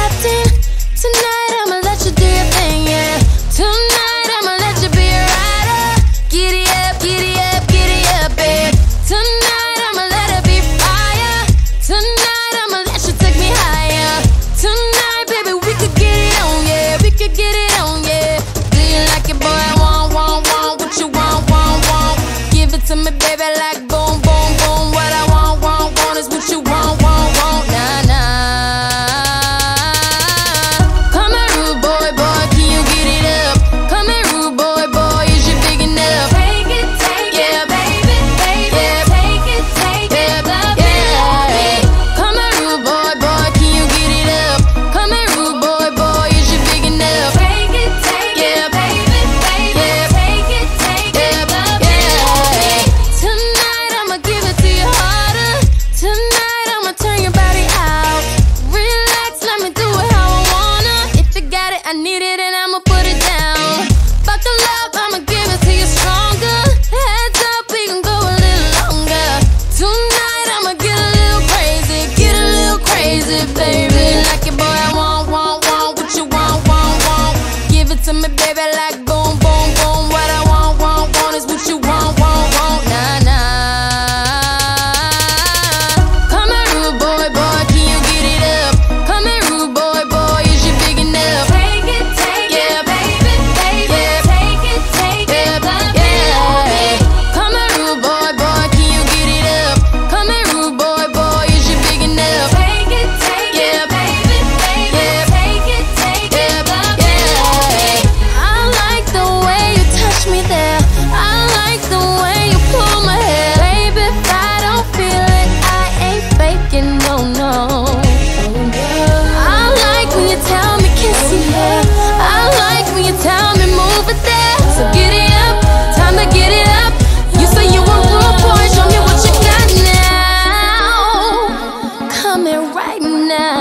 captain hit it and I'ma put it down. Fuck the love, I'ma give it to you stronger. Heads up, we can go a little longer. Tonight I'ma get a little crazy, get a little crazy, baby. Like it, boy, I want, want, want what you want, want, want. Give it to me, baby, like. coming right now.